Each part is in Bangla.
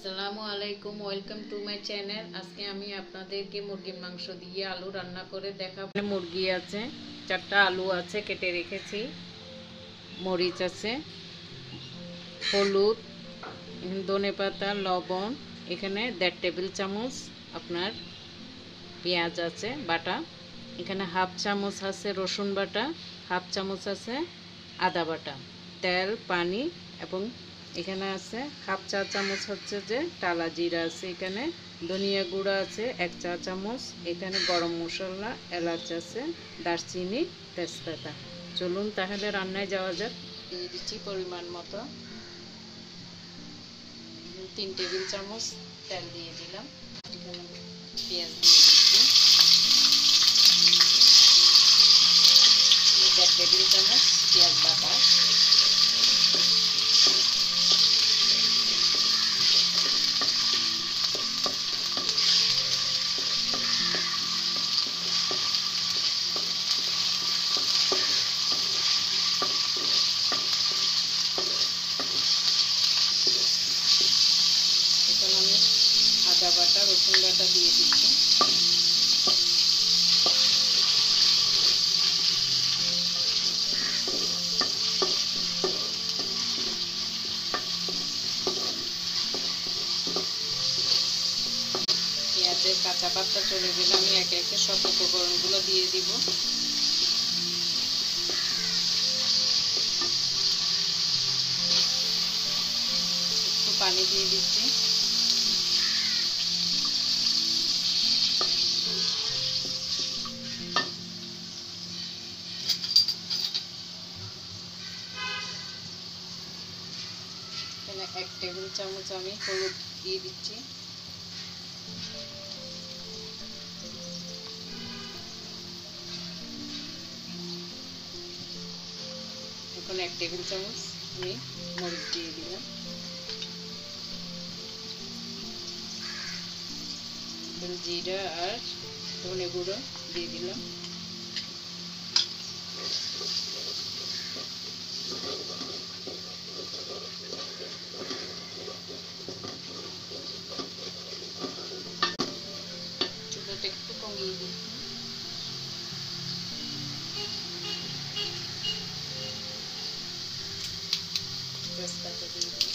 আসসালামু আলাইকুম, ওয়েলকাম টু মাই চ্যানেল। আজকে আমি আপনাদেরকে মুরগির মাংস দিয়ে আলু রান্না করে দেখাবো। মুরগি আছে, চারটা আলু আছে কেটে রেখেছি। মরিচ আছে, হলুদ, ধনে পাতা, লবণ, এখানে দেড় টেবিল চামচ আপনার পেঁয়াজ আছে, বাটা। এখানে হাফ চামচ আছে রসুন বাটা, হাফ চামচ আছে আদা বাটা। তেল, পানি এবং এখানে আছে হাফ চা চামচ হচ্ছে যে টালা জিরা আছে এখানে, ধনিয়া গুঁড়া আছে এক চা চামচ, এখানে গরম মশলা, এলাচ আছে, দারচিনি, তেজপাতা। চলুন তাহলে রান্নায় যাওয়া যাক। দিয়ে দিচ্ছি পরিমাণ মতো। তিন টেবিল চামচ তেল দিয়ে দিলাম। পেঁয়াজ দিয়ে দিচ্ছি। দেড় টেবিল চামচ পেঁয়াজ বাটা। এখন আমি আদা বাটা, রসুন বাটা দিয়ে দিচ্ছি। পেঁয়াজের কাঁচা পাতা চলে গেলে আমি একে একে সব উপকরণগুলো দিয়ে দিব। একটু পানি দিয়ে দিচ্ছি। এখানে এক টেবিল চামচ আমি হলুদ দিয়ে দিচ্ছি। এখন এক টেবিল চামচ আমি মরিচ দিয়ে দিলাম। জিরা আর ধনে গুঁড়ো দিয়ে দিলাম। তেজপাতা দিয়ে দিই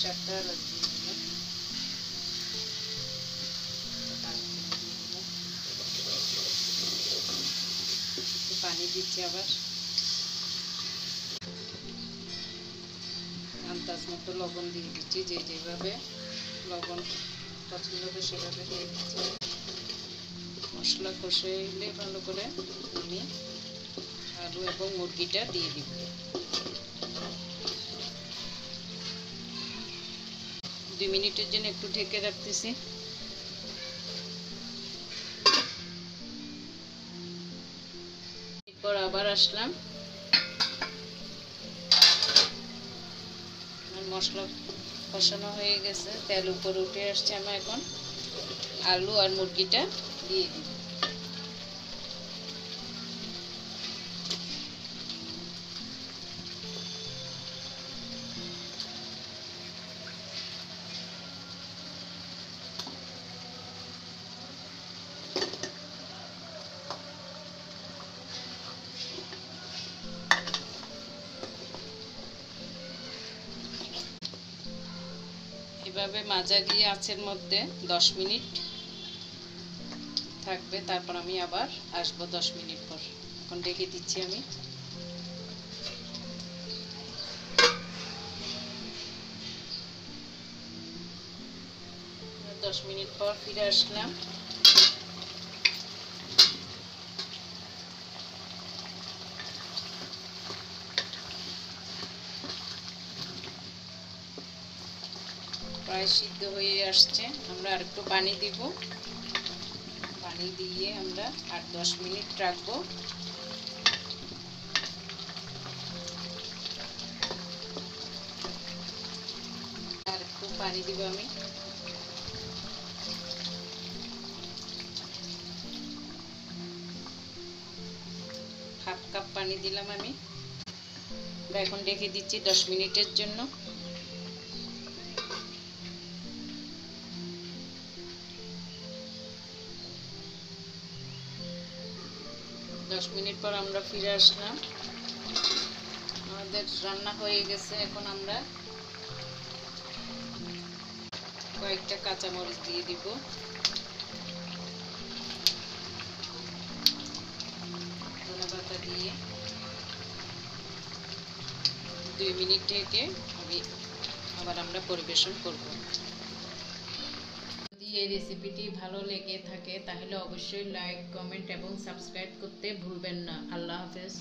চারটা এলাচ দিয়ে দিলাম পানি দিচ্ছি আবার আন্দাজ মতো লবণ দিয়ে দিচ্ছি যে যেভাবে লবণ পছন্দ হবে সেভাবে দিয়ে দিচ্ছি। মশলা কষাইলে ভালো করে আমি আলু এবং মুরগিটা দিয়ে দিব। দুই মিনিটের জন্য একটু ঢেকে রাখতেছি। এরপর আবার আসলাম। মশলা কষানো হয়ে গেছে, তেল উপরে উঠে আসছে আমার এখন। আলু আর মুরগিটা দিয়ে দিব। এভাবে দিয়ে আঁচের মধ্যে দশ মিনিট থাকবে, তারপর আমি আবার আসব দশ মিনিট পর। এখন ডেকে দিচ্ছি আমি। দশ মিনিট পর ফিরে আসলাম। প্রায় সিদ্ধ হয়ে আসছে। আমরা আর একটু পানি দিব। পানি দিয়ে আমরা আট দশ মিনিট রাখব। আর একটু পানি দিব আমি। হাফ কাপ পানি দিলাম আমি। এখন রেখে দিচ্ছি দশ মিনিটের জন্য। দশ মিনিট পর আমরা ফিরে আসলাম। আমাদের রান্না হয়ে গেছে এখন আমরা। কয়েকটা কাঁচামরিচ দিয়ে দিব। ধনে পাতা দিয়ে। দুই মিনিট থেকে আমি আবার আমরা পরিবেশন করব। এই রেসিপিটি ভালো লেগে থাকে তাহলে অবশ্যই লাইক কমেন্ট এবং সাবস্ক্রাইব করতে ভুলবেন না। আল্লাহ হাফেজ।